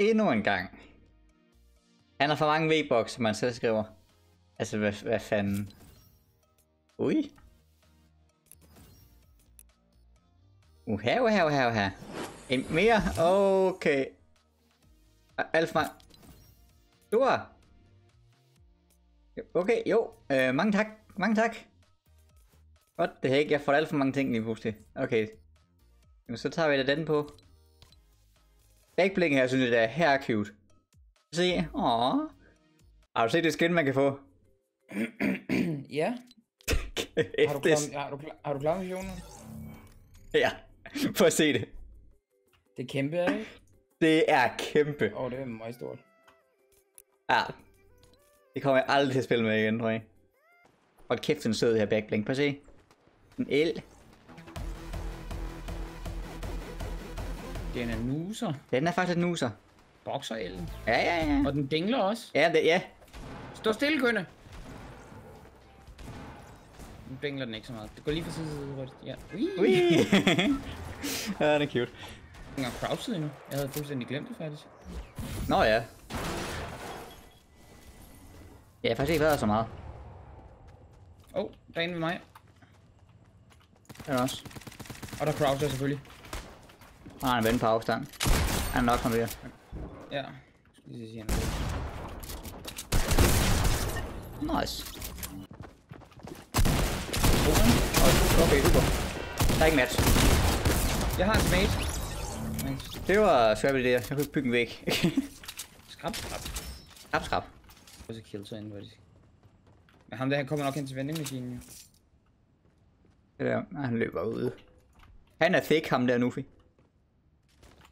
Endnu en gang. Han har for mange V-box, som man selv skriver. Altså, hvad, hvad fanden? Ui. Uha, uha, uha, uha. En mere? Okay. Alt for mange. Stor. Okay, jo. Øh, mange tak. Mange tak. What the heck? Jeg får alt for mange ting lige pludselig. Okay. Jamen, så tager vi da den på. Backbling her, synes jeg, det er her cute. Se, åh. Har du set det skin, man kan få? Ja. Har du, klar, har, du klar, har du klar missionen? ja, prøv at se det. Det er kæmpe, er det ikke? Det er kæmpe. Åh, oh, det er meget stort. Ja. Det kommer jeg aldrig til at spille med igen, tror jeg. Hold kæft, den sød her backblink. Prøv at se. En el. Den er nuser. Den er faktisk lidt nuser. Bokser ellen. Ja, ja, ja. Og den dingler også. Ja, det, ja. Stå stille, kønne. Nu dingler den ikke så meget. Det går lige for side rødt. Ja. Ui. Ui. ja, den er cute. Den er crouchet endnu. Jeg havde fuldstændig glemt det faktisk. Nå ja. Jeg har faktisk ikke været så meget. Åh, oh, der er en ved mig. Der også. Og der croucher selvfølgelig. Og han er en ven på afstand. Han er nok kommet videre. Ja. Skal lige se, siger noget. Nice. Okay, super. Der er ikke match. Jeg har en smate. Nice. Det var svært det der. Jeg kunne bygge en væg. Skrab, skrab. skrab, skrab. Og så kill så inden, faktisk. Men ham der, han kommer nok hen til vendingmaskinen, jo. Det der, han løber ud. Han er thick, ham der Nufi.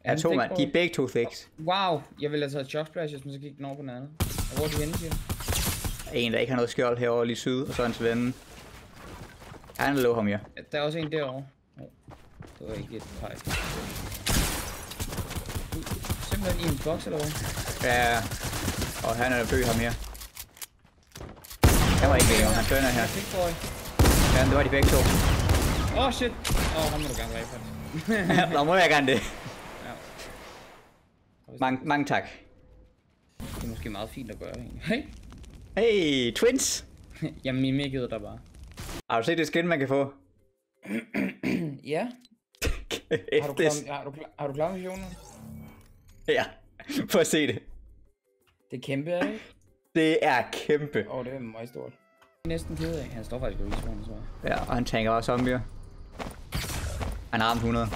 Er Ja, to mand. De er begge to thicks. Wow, jeg ville have taget shock splashes, men så gik den over på den anden. Og hvor er de henne, siger? En, der ikke har noget skjold herovre lige syd, og så hans ven. Han lå ham, ja. Der er også en derovre. Oh, det var ikke et pej. Simpelthen i en boks, eller hvad? Ja, og han er bøg ham her. Han var ikke med, han tønder her. Ja, det var de begge to. Åh, oh, shit. Åh, oh, ham må du gerne faktisk. Nå, må jeg gerne det. Mange, mange tak. Det er måske meget fint at gøre, egentlig. Hey. Hey, twins! Jeg mimikkede dig bare. Har du set det skin, man kan få? Ja. Har du klar, har du har du klar missionen? ja, prøv at se det. Det er kæmpe, er det ikke? Det er kæmpe. Åh, oh, det er meget stort. Næsten ked af. Han står faktisk på respawn, tror jeg. Ja, og han tanker også zombier. Han har ramt 100.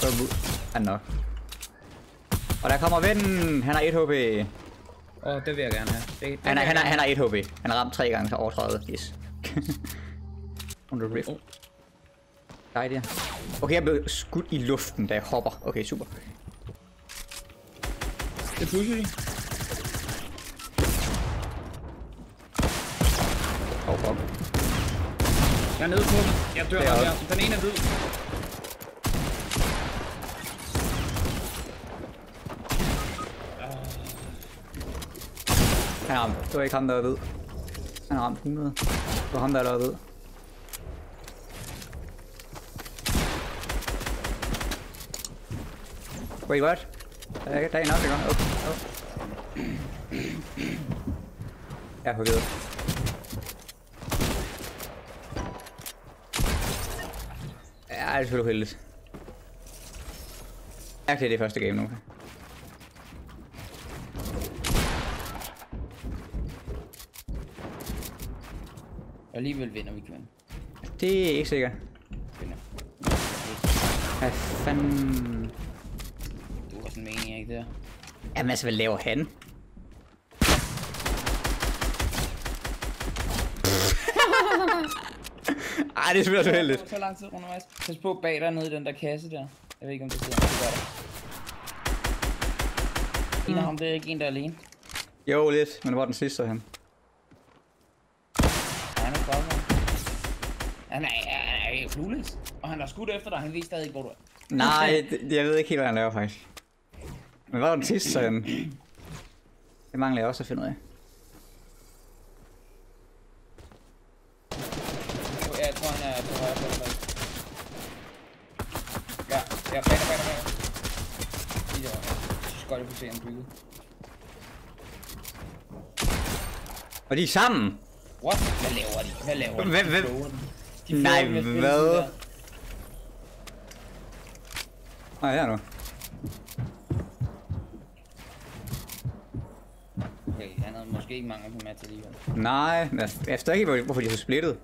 Så han nok. Og der kommer vennen. Han har 1 HP. Åh, oh, det vil jeg gerne have. Det, det Han, er, han, er, han har 1 HP. Han har ramt 3 gange så over 30. Yes. The rift. Oh. Nej, det. Okay, jeg blev skudt i luften, da jeg hopper. Okay, super. Det pusher de. Oh, fuck. Jeg er nede på dem. Jeg dør ham der. Den ene er død. Han ramte. Det var ikke ham, der var ved. Han ramte 100. Det var ham, der var ved. Wait, what? Der er, der er en også, går. Oh, oh. Jeg er på. Ja, det er selvfølgelig heldigt. Jeg det er det første game nu. Og alligevel vinder vi kvinden. Det er ikke sikkert. Vinder. Hvad fanden... Du har sådan en mening, ikke der? Jamen altså, hvad laver han? Ej, det er selvfølgelig så heldigt. Så lang tid undervejs. Pas på bag dig nede i den der kasse der. Jeg ved ikke, om det sidder. Det der. En af ham, det er ikke en, der er alene. Jo, lidt, men hvor den sidste han Han er, han er clueless. Og han har skudt efter dig, han ved stadig ikke, hvor du er. Nej, det, jeg ved ikke helt, hvad han laver faktisk. Men hvor er den sidste så? Det mangler jeg også at finde ud af. Jeg tror, han er til højre for dig. Ja, ja, bag dig, bag dig, bag dig. så godt, jeg kunne se ham bygget. Og de er sammen. What? Hvad laver de? Hvad laver de? Hvad- hvad- flower den. De Nej, med hvad? der. Nej, jeg er nu. Okay, han havde måske ikke mange på match alligevel. Nej, men jeg, jeg forstår ikke, hvor- hvorfor de er så splittet.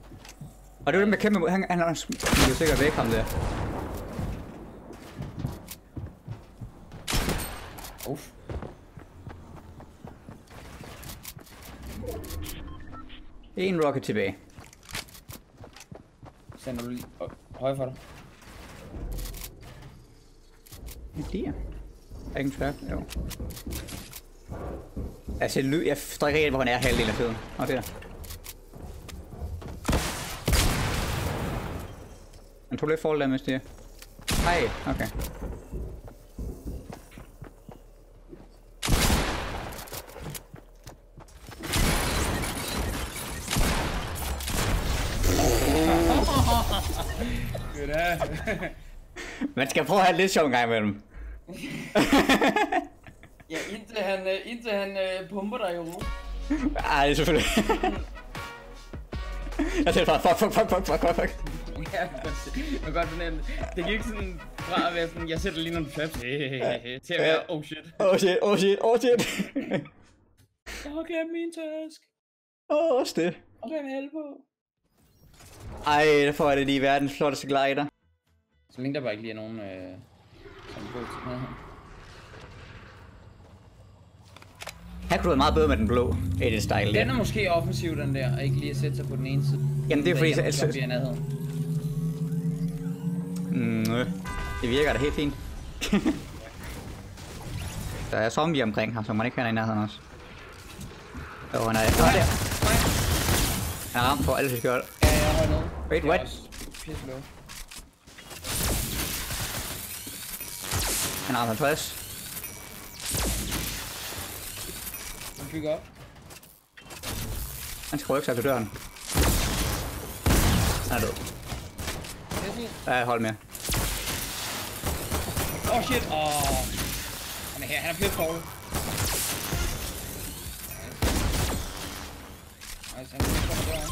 Og det er jo det med kæmpe... Han, han er han er jo sikkert væk, ham der. Uff. En rocket tilbage. Sender du lige højre for dig? Det er der. Ingen trap, jo. Altså, lyd, jeg forstår ikke hvor han er halvdelen af tiden. Og det der. Han tog lidt fall damage, det Nej, okay. Man skal prøve at have lidt sjov en gang imellem. ja, indtil han, øh, indtil han øh, pumper dig jo. Ej, det er selvfølgelig. jeg tænkte bare, fuck, fuck, fuck, fuck, fuck, fuck, fuck. Ja, jeg kan godt se. Jeg kan godt fornemme. Det gik sådan fra at være sådan, jeg sætter lige nogle traps, til at være, oh shit. Oh shit, oh shit, oh shit. Jeg har glemt min task. Åh, oh, det. Og den er på. Ej, der får jeg det lige verdens flotteste glider. Så længe der bare ikke lige er nogen, øh, som på til noget her. Her kunne du være meget bedre med den blå edit style Den er måske offensiv, den der, og ikke lige at sætte sig på den ene side. Jamen det er fordi, så... altså, nærheden. mm, øh, det virker da helt fint. der er zombie omkring ham, så man ikke kan i nærheden også. Jo, han er... Nå, der. Han er ramt på alle skjold. Ja, jeg har nede. Wait, Det er what? Pisse low. Han har 50. Han bygger op. Han skal rykke sig til døren. Han er død. Ja, hold med. Oh shit, åh. Oh. Han er her, han er pisse dårlig. Nice, han er døren.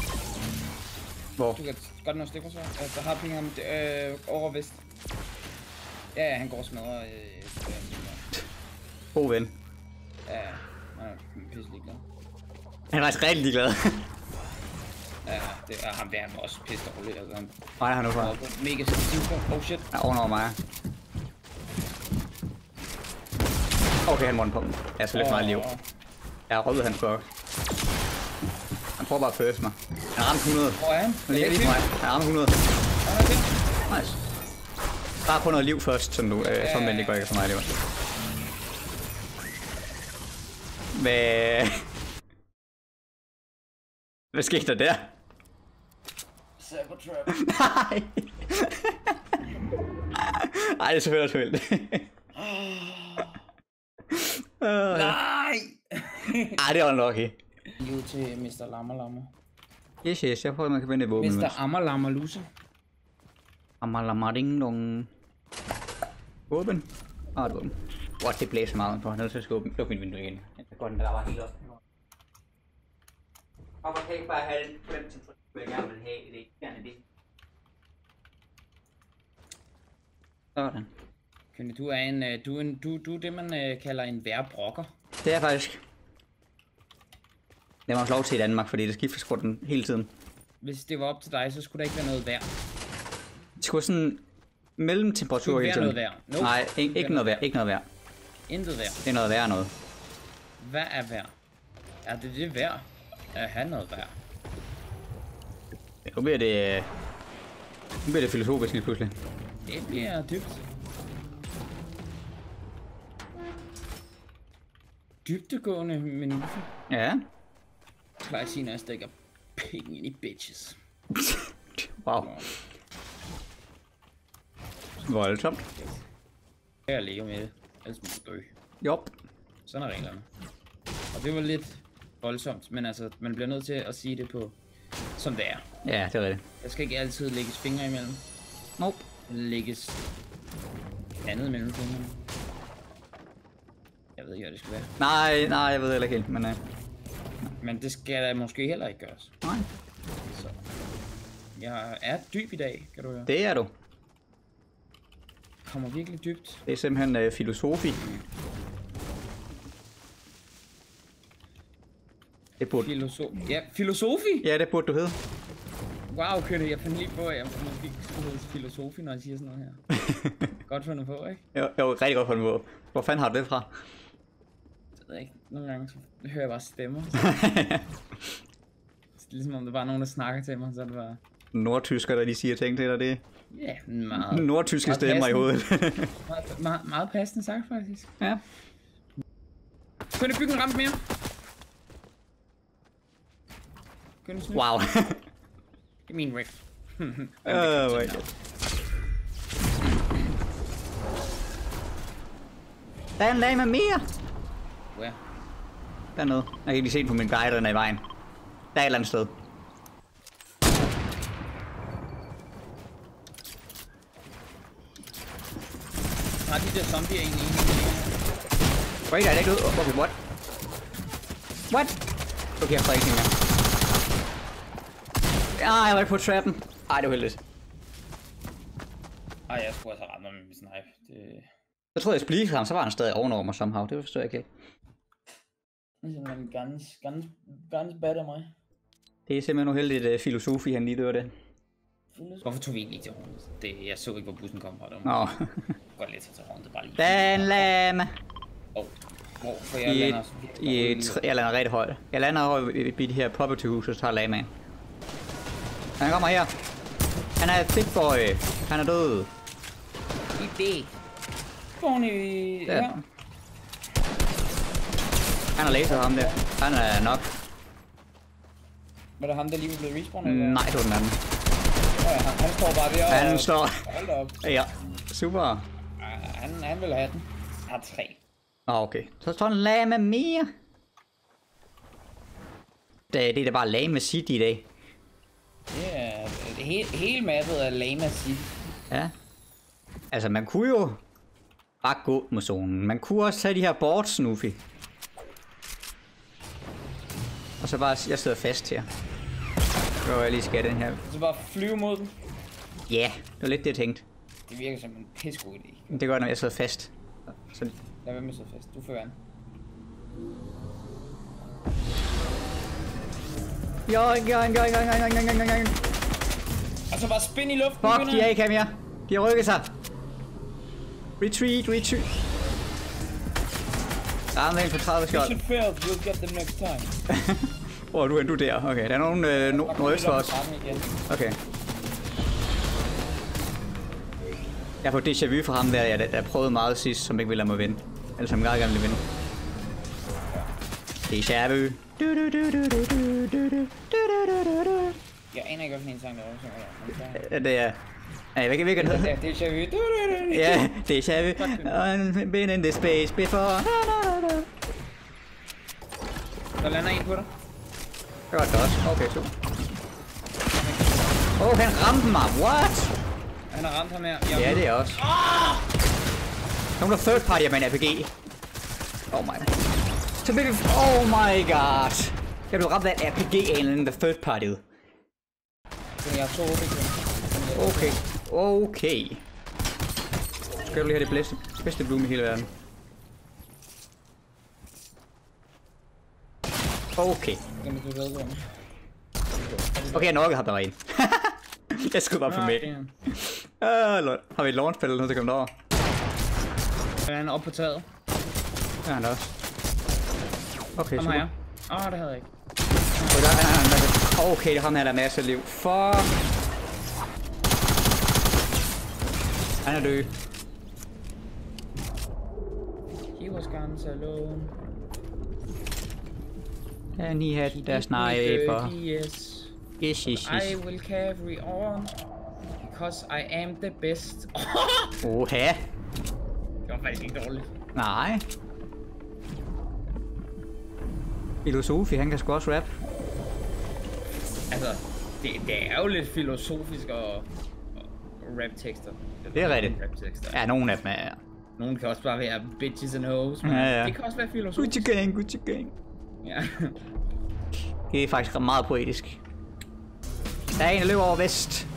Hvor? Du kan godt nå stik forsvar. Øh, der har ping ham øh, over vest. Ja, ja, han går og smadrer. Øh, God ven. ja, ja, han er pisse ligeglad. Han er faktisk rigtig ligeglad. Ja, det er ham der, han var også pisse dårlig. Altså, han Nej, han er nu fra. mega sensitiv. Oh shit. Er ovenover mig. Okay, han måtte på dem. Jeg har så lidt meget liv. Jeg har røvet hans godt. Han prøver bare at first mig. Han ramte 100. Hvor er han? Han ligger lige på mig. Han ramte 100. Han er det. Nice. Bare på noget liv først, så du, øh, så men det går ikke så meget liv. Hvad... Hvad skete der der? Nej. Ej, det er selvfølgelig selvfølgelig. Øh, Nej! Ej, det var unlucky. Liv til Mr. Lammer Lammer. Yes, yes, jeg prøver, at man kan vinde et våben. Mr. Ammer Lammer Lusse. Amalama ding dong. Våben. Ah, et våben. What, det blæser meget på. Jeg er nødt til at skubbe. Mit vindue igen. Jeg går den der var helt op. Hvorfor kan jeg ikke bare have den på den temperatur, jeg gerne vil have det? Gerne det. Sådan. Kønne, du er en, øh, du er en, du, du er det, man øh, kalder en værbrokker. Det er faktisk. Det var også lov til i Danmark, fordi det skifter sgu den hele tiden. Hvis det var op til dig, så skulle der ikke være noget vejr. Det skulle sådan mellem temperatur Skulle hele tiden. noget vejr. Nope. Nej, ikke, ikke noget vejr. Ikke noget vejr. Intet vejr. Det er noget værre noget. Hvad er vejr? Er det det vejr? At have noget? Ja, Nu bliver det... Nu bliver det filosofisk lige pludselig. Det bliver dybt. Dybtegående minutter. Ja. Plejer at sige, når jeg stikker penge ind i bitches. Wow. Voldsomt. Jeg ligger med det. Ellers må du dø. Jop. Sådan er reglerne. Og det var lidt voldsomt, men altså, man bliver nødt til at sige det på, som det er. Ja, det er rigtigt. Der skal ikke altid lægges fingre imellem. Nope. Lægges andet mellem fingrene. ved ikke, hvad det skal være. Nej, nej, jeg ved heller ikke helt, men uh, Men det skal der måske heller ikke gøres. nej, Så. Jeg er dyb i dag, kan du høre. det er du. Kommer virkelig dybt. Det er simpelthen uh, filosofi. Det burde, Filosof. Ja, filosofi? ja, det burde du hedde. Wow, Kønne, jeg fandt lige på, at jeg måske skulle hedde filosofi, når jeg siger sådan noget her. Godt fundet på, ikke? Jeg, jeg var rigtig godt fundet på. Hvor fanden har du det fra? Det ved jeg ikke. Nogle gange så hører jeg bare stemmer. Så ligesom om der bare er nogen, der snakker til mig, så er det bare... Nordtysker, der lige siger ting til dig, det er Ja, meget, nordtyske Meget stemmer i passende. hovedet. meget, meget, meget passende sagt, faktisk. ja. Kunne bygge en rampe mere? Kunne du Wow. Give me en rift. oh my god. Der er en lame mere. Where? Dernede. Jeg kan ikke lige se den på min guide, den er i vejen. Der er et eller andet sted. Har de der zombier egentlig en Wait, er det ikke ud? Okay, what? What? Okay, jeg får ikke mere. Ah, jeg var ikke på trappen. Ej, det var heldigt. Ej, jeg skulle altså ramme ham med min snipe. Det Jeg troede, jeg splige ham, så var han stadig ovenover mig somehow. Det forstår jeg ikke helt. er simpelthen ganz, ganz, ganz bad af mig. Det er simpelthen uheldigt uh, filosofi, han lige dør det. Hvorfor tog vi ikke lige til Hornet? Det, jeg så ikke, hvor bussen kom fra. Det Nå. godt lidt til Hornet, bare lige. Den lame. Oh. Hvor, for jeg I, lander... i, tr- jeg lander rigtig højt. Jeg lander højt i, de her property-hus, og så tager lamaen. Han kommer her. Han er thick boy. Han er død. I i... Der. Ja. Han har laser ham der. Han er nok. Var det ham, der lige blevet respawnet? eller? Nej, det var den anden. Ja, han, han står bare ved at... Han står... Hold op. Ja, super. Han, han vil have den. Jeg har tre. Ah, okay. Så står en lame mere. Det, det er da bare lame city i dag. Det er... Det hele, hele mappet er lame City. Ja. Altså, man kunne jo bare gå med zonen. Man kunne også tage de her boards, Snoopy. Og så bare, jeg sidder fast her. Så jeg lige skal den her. Så bare flyve mod den. Ja, yeah, det var lidt det, jeg tænkte. Det virker som en pissegod idé. Men Det gør, når jeg sidder fast. Så, Lad være med at sidde fast. Du fører an. joink, joink, joink, joink, joink, joink, joink, joink. Og så bare spin i luften. Fuck, Gunnar. de er ikke her mere. De har rykket sig. Retreat, retreat. Der er en for 30 skjold. Mission failed. We'll get them next time. Hvor er du, er du der? Okay, der er nogen øh, no nordøst for os. Okay. Jeg får déjà vu fra ham der, jeg, der, der prøvede meget sidst, som ikke ville lade mig vinde. Eller som jeg gerne ville vinde. Déjà vu. Jeg aner ikke, hvilken sang der var. Det er... Ja, jeg ved ikke, det Déjà vu. Ja, déjà vu. Been in the space before. Der lander en på dig. Godt, godt. Okay, så. Åh, oh, han ramte mig. What? Han har ramt ham her. Ja, det er også. Nogle der third party af min RPG. Oh my. Så bliver vi... Oh my god. Jeg blev ramt af en RPG end the third party. Så jeg to udvikling. Okay. Okay. Skal du lige have det bedste, bedste bloom i hele verden. Okay. Er. Okay, jeg nok har der en. jeg skulle bare få med. Ah, lol. Har vi et launchpad eller noget, der kommer derover? Han er oppe på taget. Ja, han er også. Okay, Ham super. Åh, oh, det havde jeg ikke. Okay, der er han, han. Okay, det ham her, der er masser af liv. Fuck. Han er død. He was guns alone. And he had He their did me sniper. dirty, Yes. Yes, yes, I yes. will carry on. Because I am the best. Oha. det var faktisk ikke dårligt. Nej. Filosofi, han kan sgu også rap. Altså, det, det er jo lidt filosofisk og, og rap-tekster. Det er rigtigt. Rap-tekster. Ja, nogle af dem er... Nogen kan også bare være bitches and hoes, men Ja, ja. det kan også være filosofisk. Gucci gang, Gucci gang. Ja. Det er faktisk meget poetisk. Der er en, der løber over vest.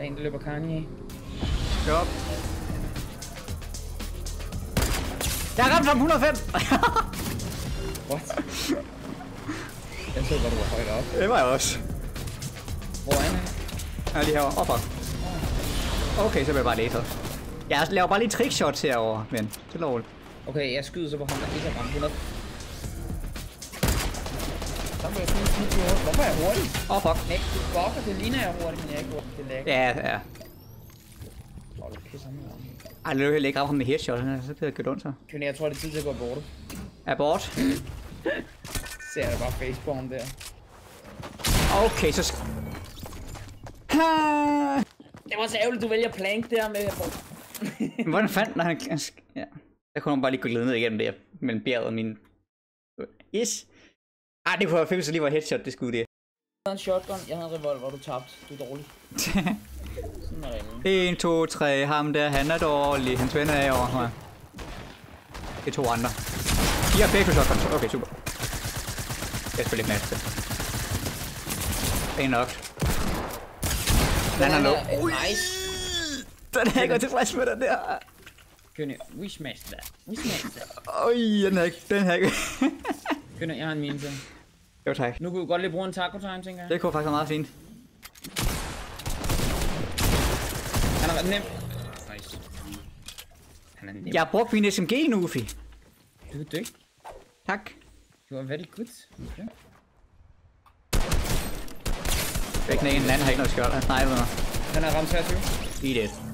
Der er en, der løber Kanye. Op. Jeg har ramt ham 105! What? Jeg så godt, du var højt op. det var jeg også. Hvor er han? Jeg er lige herovre. Opad. Okay, så bliver jeg bare laser. Jeg laver bare lige trickshots herovre, men det er lovligt. Okay, jeg skyder så på ham, der ikke har ramt 100. Jeg skyde skyde på hurtigt. Hvorfor er jeg hurtig? Åh, oh, fuck. Nej, du buffer, det ligner jeg er hurtig, men jeg er ikke hurtig. Det er lag. Ja, ja. Åh, du pisser mig. Ej, det er jo heller ikke ramt ham med headshot, så bliver det gjort ondt så. Kvinder, jeg tror, det er tid til at gå abort. Abort. Ser jeg bare facepalm der. Okay, så... Ha! Det var så ærgerligt, du vælger plank der med abort. Hvordan fandt han... Ja. Jeg kunne bare lige gå glide ned igennem det mellem bjerget og min... Yes. Ej, det kunne være fedt, så lige var headshot, det skulle det. Jeg havde en shotgun, jeg havde en revolver, du tabte. Du er dårlig. Sådan er det. 1, 2, 3, ham der, han er dårlig. Hans venner er over her. Det er to andre. De har begge shotguns. Okay, super. Jeg spiller lidt med efter. En nok. Den er low. er nice. Den er ikke tilfreds med den der. Kønne, we smash that. We smash that. Øj, den er ikke. Den er ikke. Kønne, jeg har en mine til. jo tak. Nu kunne vi godt lige bruge en taco time, tænker jeg. Det kunne faktisk være meget fint. Han har været nem. Nice. Han er nem. Jeg har brugt min SMG nu, Ufi. Du er dygtig. Tak. Du er very good. Okay. Væk den ene, den anden har ikke noget skjold. Han snipede mig. Han har ramt 23. Eat it.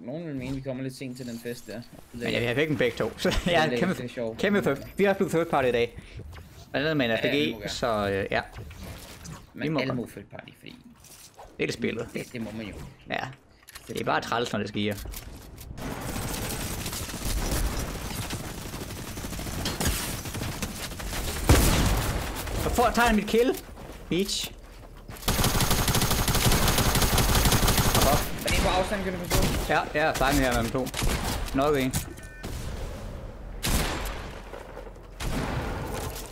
Nogen vil mene, vi kommer lidt sent til den fest der. Men jeg, jeg fik dem begge to, så jeg er det er kæmpe, sjovt. kæmpe third. Vi har også blevet third party i dag. Blandt andet med en Ja, RPG, så øh, ja, vi Men må alle må følge party, fordi det er det spillet. det, det må man jo. Ja, det er bare træls, når det sker. Så får han mit kill. Bitch. Hop op. Er det en på afstand, kan du forstå? Ja, jeg er fanget her med dem to. Nok en.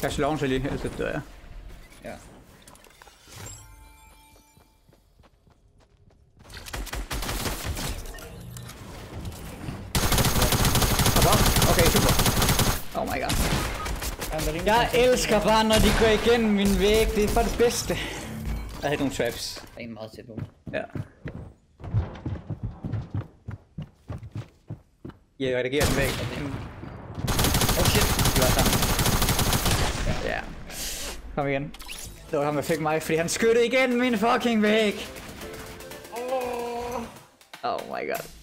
Jeg slår så lige, ellers dør jeg. Ja. Okay, super. Oh my god. Jeg elsker bare, når de går igennem min væg. Det er for det bedste. Jeg har ikke nogen traps. Der er en meget tæt på. Ja. Jeg redigerer den væk. Oh shit. De var sammen. Ja. Kom igen. Det var ham, der fik mig, fordi han skyttede igen min fucking væg. Oh my god.